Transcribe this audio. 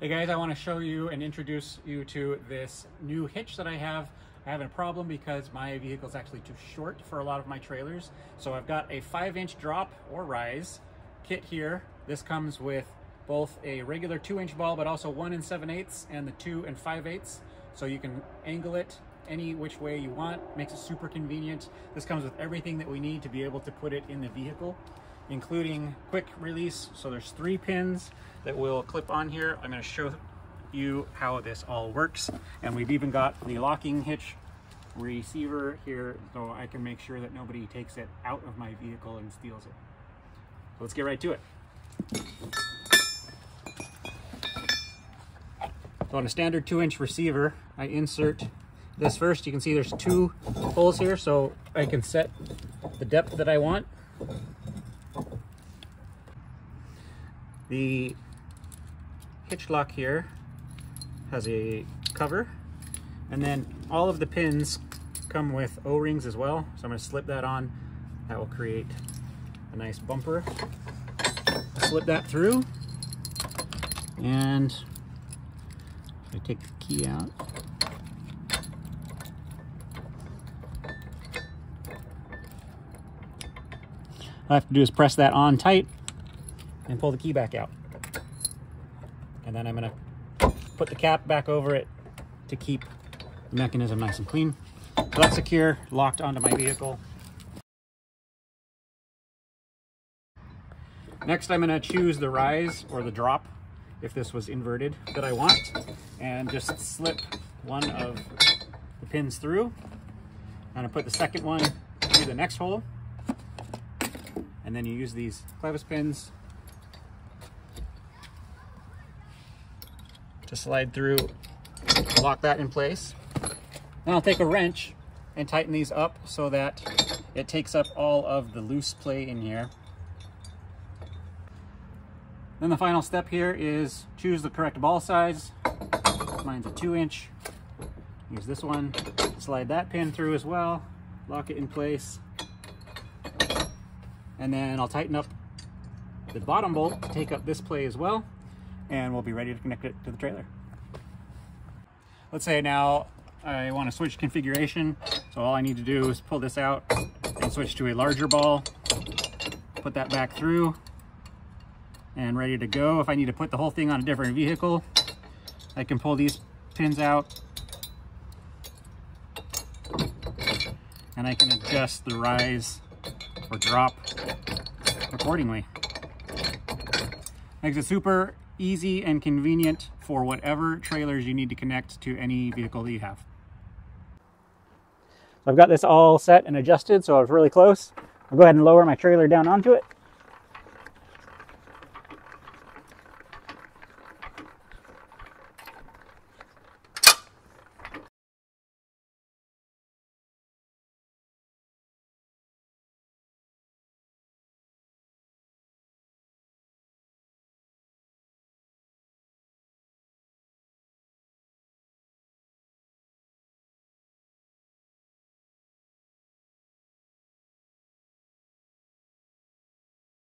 Hey guys, I want to show you and introduce you to this new hitch that I have. I have a problem because my vehicle is actually too short for a lot of my trailers. So I've got a five inch drop or rise kit here. This comes with both a regular two inch ball, but also one and seven eighths and the two and five eighths. So you can angle it any which way you want, makes it super convenient. This comes with everything that we need to be able to put it in the vehicle including quick release. So there's three pins that will clip on here. I'm gonna show you how this all works. And we've even got the locking hitch receiver here so I can make sure that nobody takes it out of my vehicle and steals it. So let's get right to it. So on a standard two inch receiver, I insert this first. You can see there's two holes here so I can set the depth that I want The hitch lock here has a cover and then all of the pins come with O-rings as well. So I'm gonna slip that on. That will create a nice bumper. Slip that through and I take the key out. All I have to do is press that on tight and pull the key back out. And then I'm gonna put the cap back over it to keep the mechanism nice and clean. So that's secure, locked onto my vehicle. Next, I'm gonna choose the rise or the drop, if this was inverted, that I want, and just slip one of the pins through. And I'm gonna put the second one through the next hole, and then you use these clevis pins to slide through, lock that in place. Then I'll take a wrench and tighten these up so that it takes up all of the loose play in here. Then the final step here is choose the correct ball size. Mine's a two inch. Use this one, slide that pin through as well, lock it in place. And then I'll tighten up the bottom bolt to take up this play as well and we'll be ready to connect it to the trailer. Let's say now I want to switch configuration. So all I need to do is pull this out and switch to a larger ball, put that back through and ready to go. If I need to put the whole thing on a different vehicle, I can pull these pins out and I can adjust the rise or drop accordingly. Makes it super easy and convenient for whatever trailers you need to connect to any vehicle that you have. I've got this all set and adjusted, so I was really close. I'll go ahead and lower my trailer down onto it.